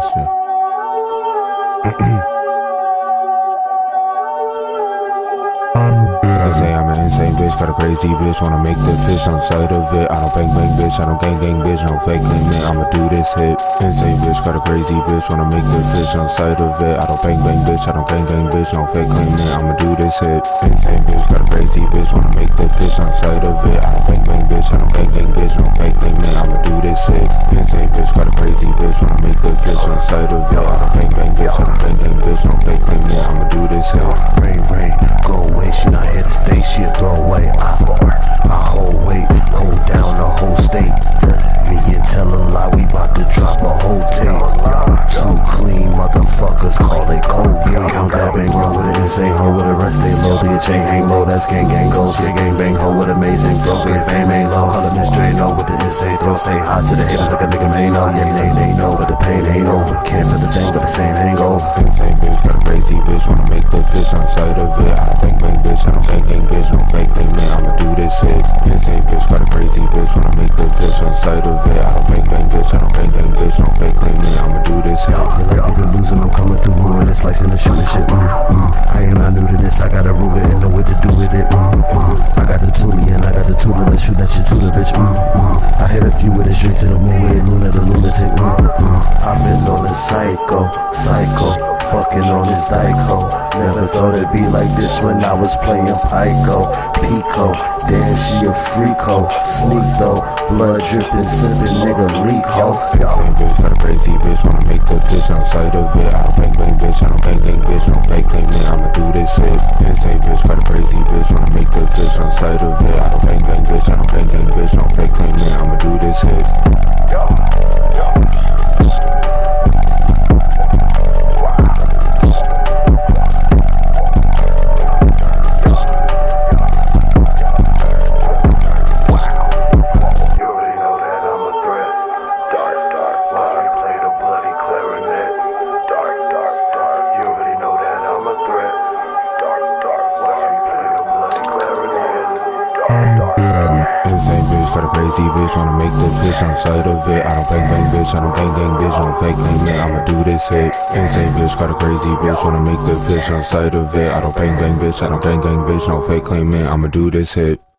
shit. They say I'm an insane bitch, got a crazy bitch, wanna make the fish on sight of it. I don't bang bang bitch, I don't gang gang bitch, no fake claiming. I'ma do this hit. Insane bitch, got a crazy bitch, wanna make the fish on sight of it. I don't bang bang bitch, I don't gang gang bitch, no fake claiming. I'ma do this hit. Insane bitch, got a crazy bitch, wanna make the fish on sight of it. I roll with an insane hoe with a rest stay low. Be a chain hang low, that's gang gang goes. She a gang bang hoe with amazing flow. Be a fame ain't low. Holla Miss Drano with the insane throw. Say hi to the haters like a nigga may know. Yeah, they, they know, but the pain ain't over. Can't feel the thing, but the same hangover. Insane bitch, got a crazy bitch, wanna make the on sight of it. I bang bang bitch, I don't gang gang bitch, no fake thing, man, I'ma do this hit. Insane bitch, got a crazy bitch, wanna make the on sight of it. I don't bang bang bitch, I don't gang gang bitch, no fake thing, man, I'ma do this hit. You like lose and I'm coming through ruin it, slicing shooting shit. Hit a few with it straight to the moon with it, Luna the lunatic. Mm, mm. I've been on this psycho, psycho, fucking on this dyko. Never thought it'd be like this when I was playing Pico, Pico. Damn, she a freak hoe, sneak though, blood dripping, sipping, nigga leak hoe. Insane bitch, got a crazy bitch, wanna make the bitch outside of it. I don't bang bang bitch, I don't gang gang bitch, sight of it. I don't bang bang bitch, I don't gang gang bitch, no fake thing, man, I'ma do this hit. Insane bitch, got a crazy bitch, wanna make the bitch on sight of it. I don't bang bang bitch, I don't gang gang bitch, no fake claim, man, I'ma do this hit.